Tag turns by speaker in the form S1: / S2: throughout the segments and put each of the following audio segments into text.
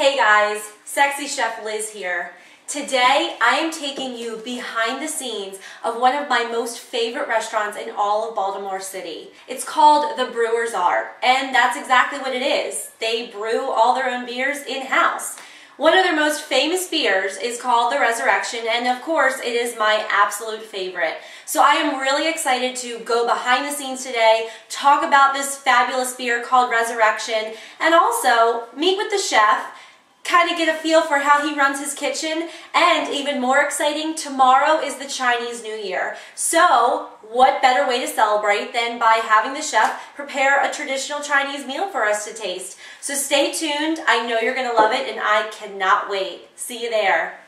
S1: Hey guys, Sexy Chef Liz here. Today I am taking you behind the scenes of one of my most favorite restaurants in all of Baltimore City. It's called The Brewer's Art, and that's exactly what it is. They brew all their own beers in-house. One of their most famous beers is called the Resurrection, and of course, it is my absolute favorite. So I am really excited to go behind the scenes today, talk about this fabulous beer called Resurrection, and also meet with the chef, kind of get a feel for how he runs his kitchen. And even more exciting, tomorrow is the Chinese New Year. So what better way to celebrate than by having the chef prepare a traditional Chinese meal for us to taste. So stay tuned. I know you're going to love it and I cannot wait. See you there.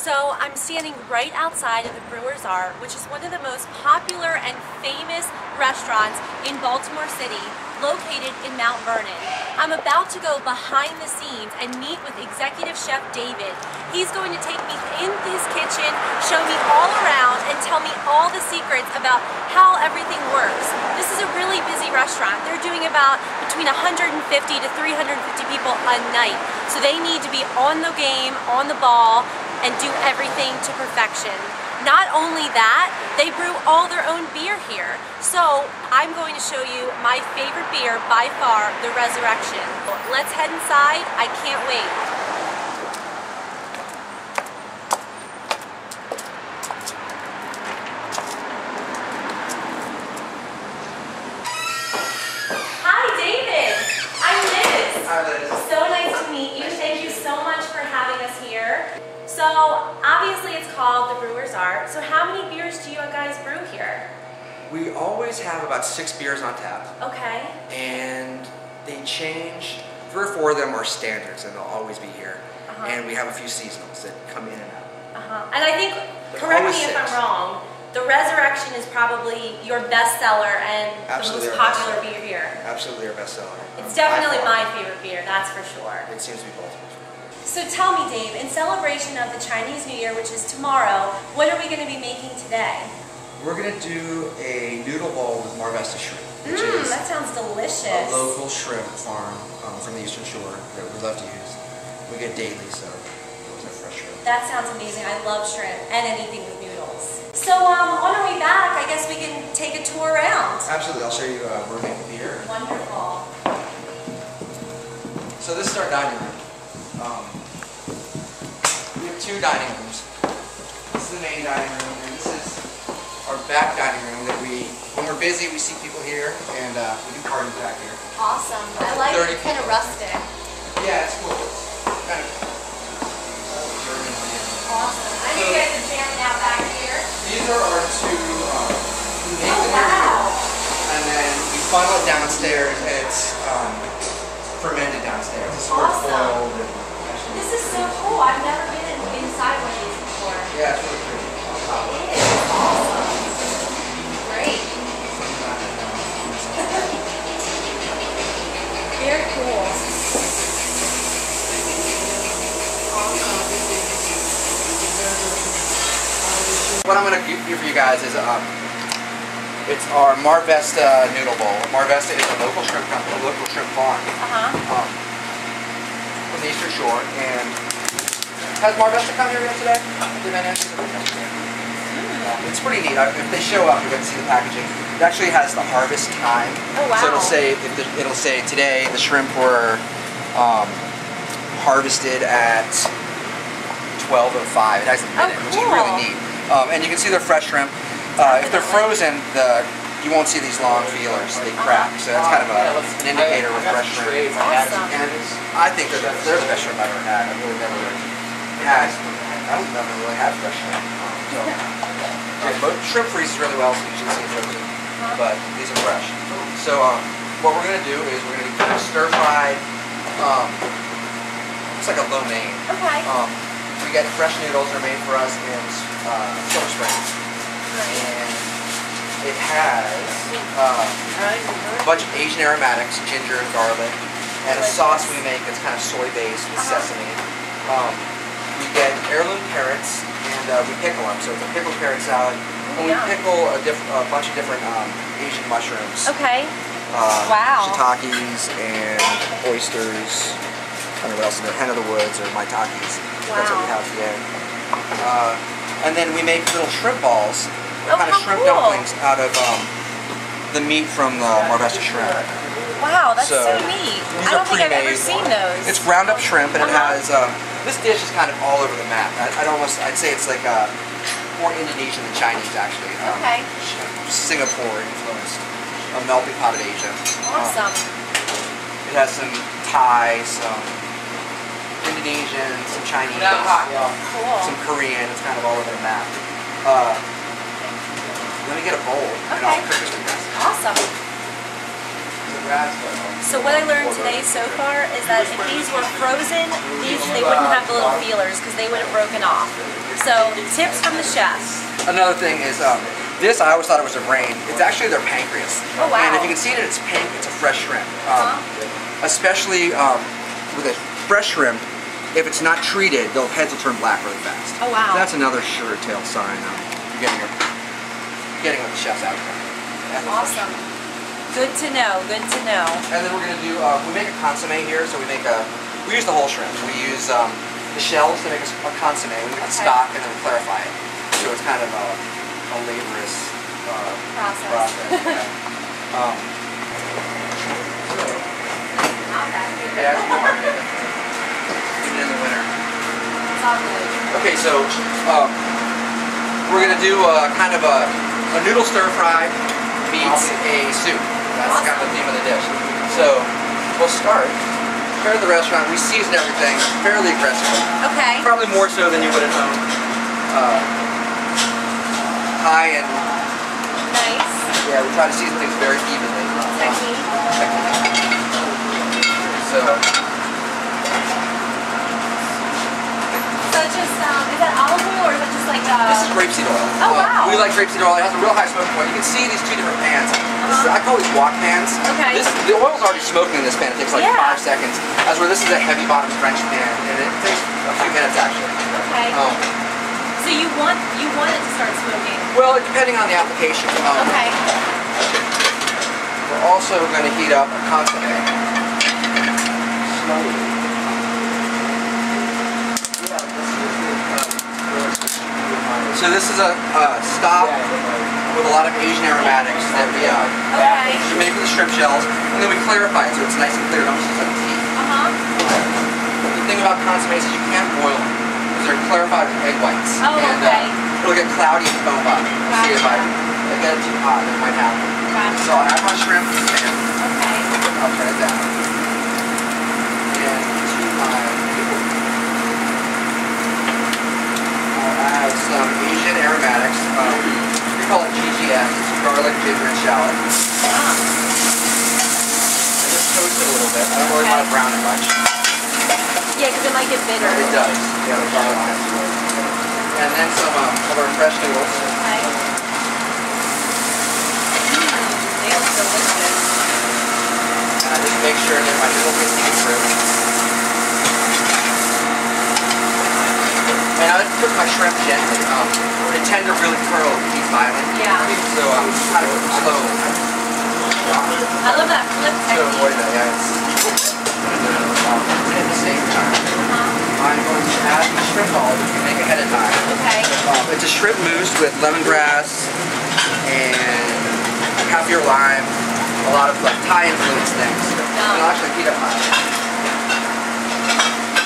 S1: So I'm standing right outside of the Brewer's Art, which is one of the most popular and famous restaurants in Baltimore City, located in Mount Vernon. I'm about to go behind the scenes and meet with Executive Chef David. He's going to take me in his kitchen, show me all around, and tell me all the secrets about how everything works. This is a really busy restaurant. They're doing about between 150 to 350 people a night. So they need to be on the game, on the ball, and do everything to perfection. Not only that, they brew all their own beer here. So I'm going to show you my favorite beer by far, the Resurrection. Let's head inside. I can't wait. Hi, David. I'm Liz.
S2: Hi, Liz.
S1: So nice to meet you. Thank you so much for having us here. So obviously it's called the Brewer's Art. So how many beers do you guys brew here?
S2: We always have about six beers on tap,
S1: Okay.
S2: and they change. Three or four of them are standards, and they'll always be here.
S1: Uh-huh.
S2: And we have a few seasonals that come in and out.
S1: Uh-huh. And I think,
S2: But
S1: correct me if. I'm wrong, the Resurrection is probably your best seller and
S2: Absolutely
S1: the most popular
S2: seller.
S1: beer here.
S2: Absolutely our bestseller.
S1: It's
S2: Um,
S1: definitely my favorite beer, that's for sure.
S2: It seems to be Baltimore's.
S1: So tell me, Dave, in celebration of the Chinese New Year, which is tomorrow, what are we going to be making today?
S2: We're gonna do a noodle bowl with Marvesta shrimp, which
S1: Mmm,
S2: is
S1: that sounds delicious.
S2: a local shrimp farm um, from the Eastern Shore that we love to use. We get daily, so those are fresh shrimp.
S1: That sounds amazing. I love shrimp and anything with noodles. So um, on our way back, I guess we can take a tour around.
S2: Absolutely, I'll show you uh, where we make the beer.
S1: Wonderful.
S2: So this is our dining room. Um, two dining rooms. This is the main dining room, and this is our back dining room that we, when we're busy, we see people here, and uh, we do parties back here.
S1: Awesome. I like
S2: 30
S1: it. Kind of rustic.
S2: Yeah, it's cool. It's kind of German. yeah.
S1: Awesome. I know you guys are jamming out back here.
S2: These are our two, um, we make
S1: Oh, wow.
S2: and then we funnel it downstairs, and it's um, fermented downstairs. It's sort of
S1: Awesome.
S2: boiled and actually-
S1: This is so cool. I've never been in, inside one of these before.
S2: Yeah, it's really pretty.
S1: It is awesome. Great. Very cool.
S2: What I'm gonna do guys is um, it's our Marvesta noodle bowl. Marvesta is a local shrimp company, a local shrimp farm
S1: Uh-huh.
S2: um, from the Eastern Shore. And has Marvesta come here yet today? Did I mention? Um, it's pretty neat. If they show up, you're gonna see the packaging. It actually has the harvest time.
S1: Oh, wow.
S2: So it'll say if the, it'll say today the shrimp were um, harvested at 12:05. It has a
S1: Oh,
S2: minute, which is really neat. Um, and you can see they're fresh shrimp. Uh, if they're frozen, the you won't see these long feelers. They crack. So that's kind of a, an indicator with fresh shrimp.
S1: Awesome.
S2: And I think they're the, they're the best shrimp I've ever had. I've really never had. I don't never really had fresh shrimp. Um, so, but shrimp freezes really well, so you should see it's frozen. But these are fresh. So um, what we're gonna do is we're gonna do stir fried. Um, it's like a lo mein.
S1: Okay.
S2: Um, we get fresh noodles that are made for us in uh, Silver Spring. And it has uh, a bunch of Asian aromatics, ginger and garlic, and a sauce we make that's kind of soy based with
S1: Uh-huh.
S2: sesame. Um, we get heirloom carrots and uh, we pickle them. So it's a pickled carrot salad. And we pickle a, a bunch of different um, Asian mushrooms.
S1: Okay.
S2: Uh,
S1: Wow.
S2: Shiitakes and oysters. I don't know what else in there. Hen of the woods or maitakes. That's what we have today. Uh, and then we make little shrimp balls.
S1: Oh,
S2: kind of shrimp
S1: cool.
S2: dumplings out of um, the meat from the Marvesta shrimp.
S1: Wow, that's so,
S2: So,
S1: neat.
S2: these
S1: I don't think I've ever
S2: pre-made.
S1: seen those.
S2: It's ground up shrimp and it
S1: Uh-huh.
S2: has, um, this dish is kind of all over the map. I, I'd almost, I'd say it's like uh, more Indonesian than Chinese actually. Um,
S1: Okay.
S2: Singapore influenced. A melting pot of Asia. Um,
S1: awesome.
S2: it has some Thai, some Indonesian, some Chinese,
S1: Cool.
S2: some Korean. It's kind of all over the map. Uh, let me get a bowl and I'll
S1: Okay.
S2: cook it with you guys.
S1: Awesome. So what I learned today so far is that if these were frozen, these they wouldn't have the little feelers because they would have broken off. So tips from the chef.
S2: Another thing is, um, this I always thought it was their brain. It's actually their pancreas.
S1: Oh, wow.
S2: And if you can see it, it's pink. It's a fresh shrimp. Um,
S1: Uh-huh.
S2: Especially um, with a fresh shrimp, if it's not treated, they'll heads will turn black really fast.
S1: Oh, wow.
S2: That's another sure tail sign you're getting a, getting what the chef's out for. That's
S1: Awesome. Good to know. Good to know.
S2: And then we're gonna do, uh, we make a consomme here, so we make a, we use the whole shrimp. We use um, the shells to make a consomme. We make the
S1: Okay.
S2: stock and then we clarify it. So it's kind of a, a laborious uh,
S1: Process.
S2: process. yeah. um, yeah, it's warm. Even in the winter.
S1: It's all good.
S2: Okay, so um, we're gonna do uh, kind of a, a noodle stir fry meets a soup. That's kind of the theme of the dish. So we'll start. Compared to the restaurant, we season everything fairly aggressively.
S1: Okay.
S2: Probably more so than you would at home. Uh, high and
S1: Nice.
S2: yeah, we try to season things very evenly.
S1: Technique.
S2: Technique. So
S1: So it's just um, is that olive oil or is it just like uh?
S2: This is grapeseed oil.
S1: Oh,
S2: Uh,
S1: wow.
S2: We like grapeseed oil. It has a real high smoke point. You can see these two different pans. This is, I call these wok pans.
S1: Uh-huh. Okay.
S2: This, the oil's already smoking in this pan. It takes like
S1: Yeah.
S2: five seconds. As where this is a heavy bottom French pan, and it takes a few minutes actually.
S1: Okay.
S2: Um,
S1: So you want you want it to start smoking.
S2: well, depending on the application. Um,
S1: Okay.
S2: We're also going to heat up a consomme slowly. So this is a, a stock with a lot of Asian aromatics that we uh,
S1: Okay.
S2: we make with the shrimp shells, and then we clarify it so it's nice and clear. Almost like tea.
S1: Uh huh.
S2: The thing about consommes is you can't boil them because they're clarified with egg whites.
S1: Oh,
S2: and,
S1: okay.
S2: Uh, it'll get cloudy and foam up. See if I, if I get it too hot, it might happen.
S1: Gotcha.
S2: So I have my shrimp in the pan.
S1: Okay.
S2: I'll turn it down. And to my pickle. I'll add some Asian aromatics. Um, we call it GGS. It's garlic, ginger, and shallot. And just toast it a little bit. I don't really want to brown it much.
S1: Yeah, because it might get bitter.
S2: It does. Yeah, the garlic to. And then some um, of our fresh noodles.
S1: Okay. Mmm, they look delicious.
S2: And I just make sure that my noodles get eaten And I like to cook my shrimp gently. Um, they tend to really curl he's violent.
S1: Yeah.
S2: So I'm um, kind of slowly
S1: I love that flip
S2: to avoid that. Yeah, um, at the same time,
S1: Uh-huh.
S2: I'm going to add the shrimp balls that we make ahead of time.
S1: Okay.
S2: Um, it's a shrimp mousse with lemongrass and half your lime, a lot of like Thai influenced things. And actually heat up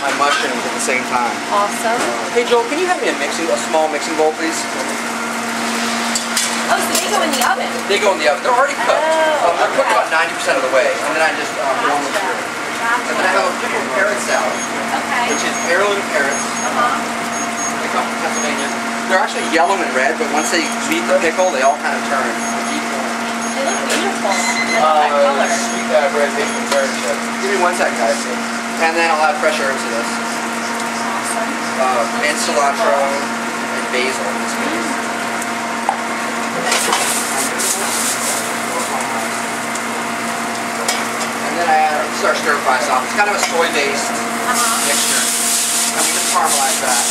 S2: my, my mushrooms at the same time.
S1: Awesome.
S2: Hey Joel, can you have me a mixing, a small mixing bowl, please?
S1: Oh, so they go in the oven.
S2: They go in the oven. They're already cooked.
S1: Oh,
S2: um, they're cooked about 90% of the way, and then I just um, roll them through. And then I have a pickled carrot salad,
S1: Okay.
S2: which is heirloom carrots.
S1: Uh-huh.
S2: They come from Pennsylvania. They're actually yellow and red, but once they meet the pickle, they all kind of turn a deep orange.
S1: They look beautiful. I love that color.
S2: sweet uh, red bacon carrot Give me one second, guys. And then I'll add fresh herbs to this.
S1: Awesome.
S2: Uh, mint, cilantro, and basil in this case. And then I add, this is our stir fry sauce. It's kind of a soy-based
S1: Uh-huh.
S2: mixture. And we just caramelize that.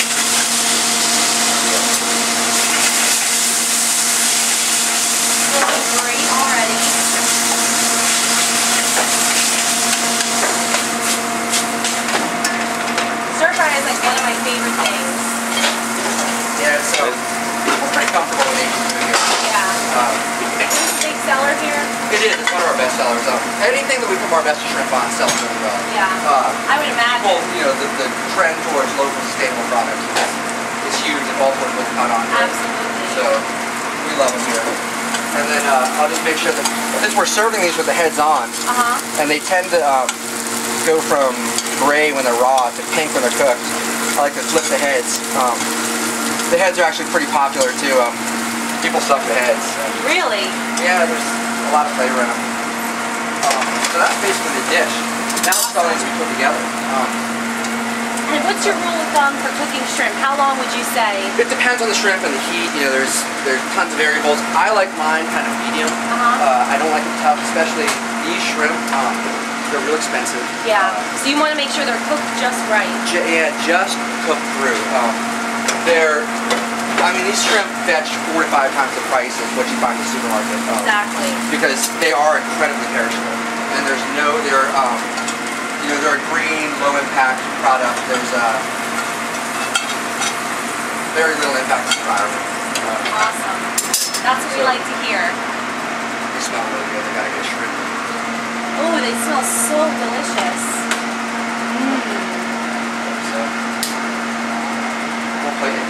S1: Already. Stir fry is like one of my favorite things.
S2: Yeah, so we're pretty comfortable with Asian food here.
S1: Yeah.
S2: Um,
S1: Is a big seller here?
S2: it is. It's one of our best sellers. Um, anything that we put our best shrimp on sells really well.
S1: Yeah.
S2: Uh,
S1: I would imagine.
S2: well, you know, the, the trend towards local sustainable products is, is huge and Baltimore with caught on. to it.
S1: Absolutely.
S2: So we love them here. And then uh, I'll just make sure that since we're serving these with the heads on,
S1: Uh-huh.
S2: and they tend to um, go from gray when they're raw to pink when they're cooked. I like to flip the heads. Um, the heads are actually pretty popular too. Um, people suck the heads.
S1: Really?
S2: Yeah, there's a lot of flavor in them. Um, so that's basically the dish. Now it's all needs to be put together. Um,
S1: And what's your rule of thumb for cooking shrimp? How long would you say?
S2: it depends on the shrimp and the heat. You know, there's there's tons of variables. I like mine kind of medium.
S1: Uh-huh.
S2: Uh, I don't like them tough, especially these shrimp. They're real expensive.
S1: Yeah. So you want to make sure they're cooked just right.
S2: J- yeah, just cooked through. Um, they're, I mean, these shrimp fetch four to five times the price of what you find in the supermarket. Um,
S1: Exactly.
S2: Because they are incredibly perishable. And there's no, they're, um, you know, they're a green, low impact product. There's uh, very little impact on the environment. Uh,
S1: Awesome. That's what we like to hear.
S2: they smell really good. They gotta get shrimp.
S1: Oh, they smell so delicious. Mmm.
S2: So, we'll plate it.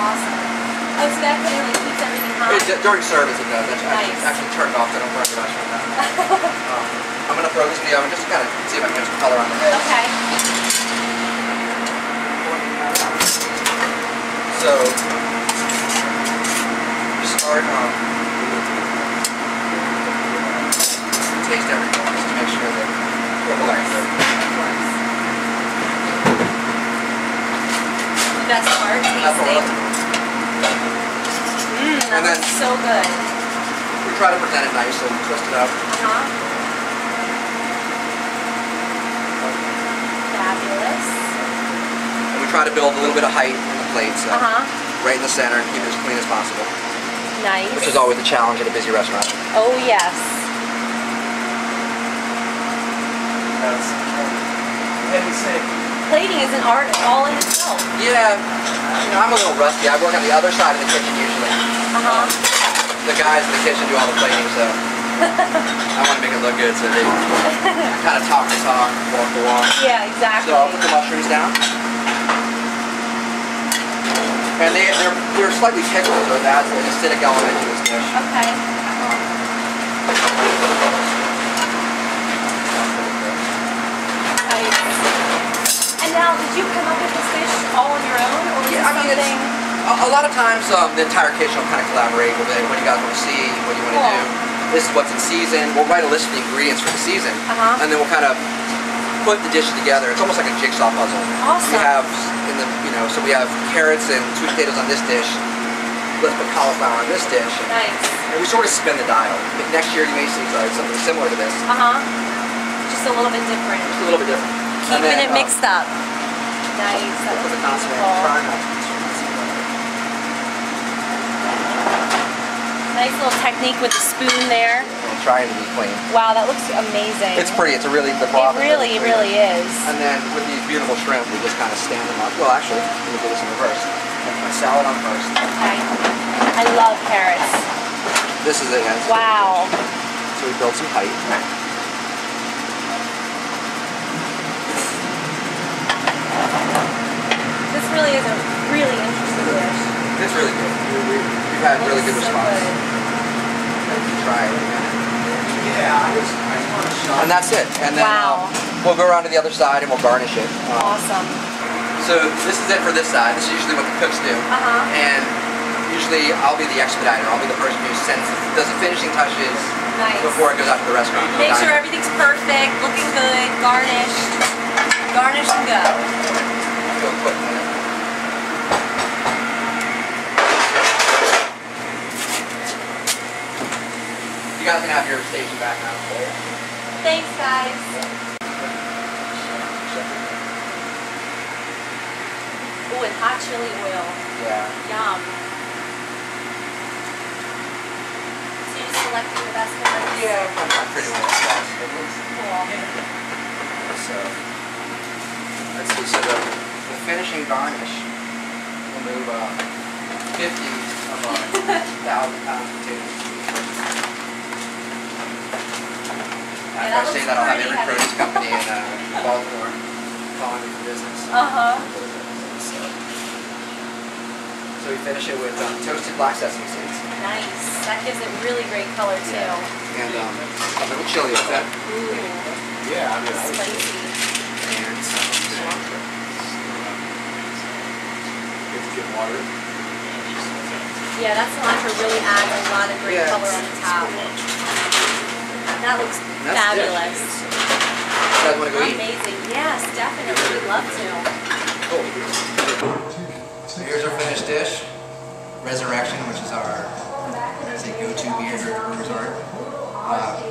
S1: Awesome. Oh, so that kind like keeps everything hot.
S2: During service it does. That's
S1: Nice.
S2: actually turned off. so I don't burn the restaurant down. um, I'm gonna throw this in the oven just to kind of see if I can get some color on the head.
S1: Okay.
S2: So, just start um, taste everything just to make sure that we're looking good.
S1: Of course. The best part,
S2: That's we're
S1: tasting. Mmm, that
S2: And
S1: looks so good.
S2: We try to present it nice and twist it up.
S1: Uh-huh. Fabulous.
S2: And we try to build a little bit of height in the plate, so
S1: Uh-huh.
S2: right in the center keep it as clean as possible,
S1: Nice.
S2: which is always a challenge at a busy restaurant.
S1: Oh, yes.
S3: That's.
S1: Plating is an art all in itself.
S2: Yeah, you know, I'm a little rusty. I work on the other side of the kitchen usually.
S1: Uh-huh.
S2: The guys in the kitchen do all the plating, so I want to make it look good. So they kind of talk the talk, walk the walk.
S1: Yeah, exactly.
S2: So I'll put the mushrooms down. And they, they're, they're slightly pickled, so that's an acidic element to this dish.
S1: Okay.
S2: Um,
S1: Nice. And now, did you come up with this dish all on your own, or was
S2: Yeah, I mean,
S1: something?
S2: a, a lot of times um, the entire kitchen will kind of collaborate with it. What do you guys want to see? What do you want to
S1: Cool.
S2: do? This is what's in season. We'll write a list of the ingredients for the season,
S1: Uh-huh.
S2: and then we'll kind of put the dishes together. It's almost like a jigsaw puzzle.
S1: Awesome.
S2: We have in the you know so we have carrots and sweet potatoes on this dish. Let's put cauliflower on this dish,
S1: Nice.
S2: and we sort of spin the dial. But Next year you may see uh, something similar to this,
S1: Uh-huh. Just a little bit different.
S2: just a little bit different.
S1: Keeping
S2: then,
S1: it
S2: uh,
S1: mixed up. Nice. That
S2: We'll put the
S1: looks
S2: consommé.
S1: beautiful.
S2: Try not to.
S1: Nice little technique with the spoon there.
S2: I'm trying to be clean.
S1: Wow, that looks amazing.
S2: It's pretty. It's a really the
S1: It
S2: broth is
S1: really, really is.
S2: And then with these beautiful shrimp, we just kind of stand them up. Well, actually, let me do this in reverse. Put my salad on first.
S1: Okay. I love carrots.
S2: This is it, guys.
S1: Wow.
S2: So we build some height.
S1: Really is a really interesting dish.
S2: It's really good. We, we, we've had really good
S1: Looks so
S2: response.
S1: good.
S2: Try it.
S3: Yeah, I just, I just want to shop.
S2: And that's it. And then
S1: Wow.
S2: um, we'll go around to the other side and we'll garnish it. Um,
S1: Awesome.
S2: so this is it for this side. This is usually what the cooks do.
S1: Uh-huh.
S2: And usually I'll be the expediter. I'll be the person who sends, does the finishing touches
S1: Nice.
S2: before it goes out to the restaurant.
S1: Make sure everything's perfect, looking good, garnished. Garnish and go.
S2: Go quick with it. You guys can have your station back now.
S1: Thanks, guys. Oh, and hot chili oil.
S2: Yeah.
S1: Yum. So you just selecting the best ones?
S2: Yeah, I'm, pretty well.
S1: Cool.
S2: So, let's see. So the, the finishing garnish will move uh, 50 of our thousand pound of potatoes.
S1: Yeah,
S2: After
S1: that
S2: I say
S1: looks
S2: that, I'll have every produce company in uh, Baltimore calling me for business.
S1: Uh-huh.
S2: So, so we finish it with um, toasted black sesame seeds
S1: Nice. That gives it really great color too.
S2: and um, a little chili with that.
S1: Ooh,
S3: Yeah, I mean, I was
S1: spicy.
S2: And some cilantro.
S3: get to get water.
S1: Yeah, that cilantro really adds a lot of great
S2: Yeah.
S1: color on the top. That looks
S2: that's the
S1: fabulous.
S2: You guys want to go eat?
S1: Amazing. Yes, definitely. We'd love to.
S2: So here's our finished dish. Resurrection, which is our say go-to beer here at Brewers Art. Uh,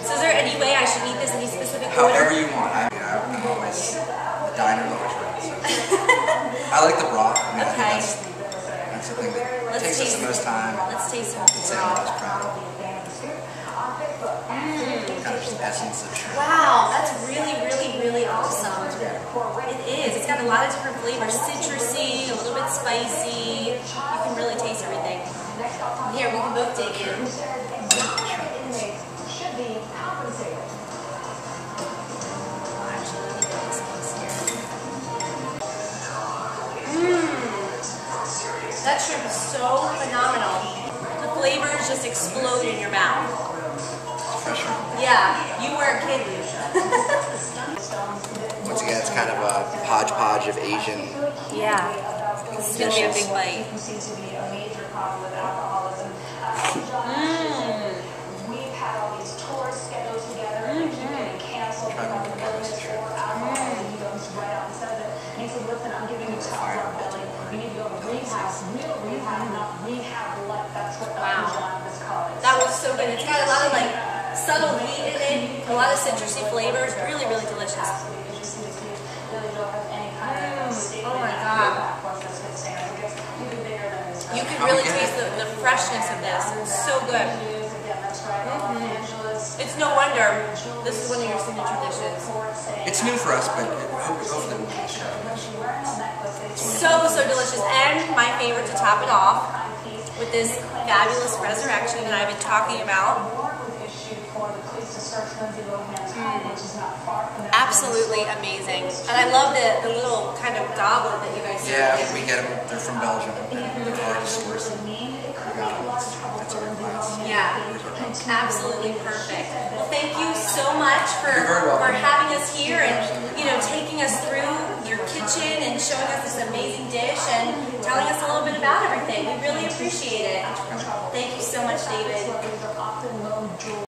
S1: So is there any way I should eat this in any specific
S2: however
S1: order?
S2: you want. I, I'm always a always right. So. I like the broth. I mean,
S1: Okay.
S2: I that's, that's the thing that
S1: Let's
S2: takes us
S1: taste
S2: the most time.
S1: Let's taste some
S2: Say I'm most proud of. Kind of essence of shrimp.
S1: Wow, that's really, really, really awesome. It is. It's got a lot of different flavors. Citrusy, a little bit spicy. You can really taste everything. Here, we can both dig in. Mmm. That shrimp is so phenomenal. The flavors just explode in your mouth.
S2: Fresh shrimp.
S1: Yeah, you weren't kidding.
S2: Once again, it's kind of a hodgepodge of Asian
S1: Yeah. It's gonna be a big bite. Mmm.
S2: Try one more piece of shrimp. Mm.
S1: Wow. That was so good. It's got a lot of like subtle heat in it, a lot of citrusy flavors. Really, really delicious. Mm, oh my god. You can really taste the, the freshness of this. It's so good. Mhm. It's no wonder this is one of your signature dishes.
S2: It's new for us, but hopefully we'll be.
S1: So, so delicious. And my favorite to top it off with this fabulous resurrection that I've been talking about. Absolutely amazing. And I love the, the little kind of goblet that you guys
S2: Yeah,
S1: serve.
S2: we get them. They're from Belgium. They're hard to source. We got them. That's our class.
S1: Yeah, absolutely perfect. Well, thank you so much for,
S2: You're very welcome.
S1: for having us here and, you know, taking us through your kitchen and showing us this amazing dish and telling us a little bit about everything. We really appreciate it. Thank you so much, David.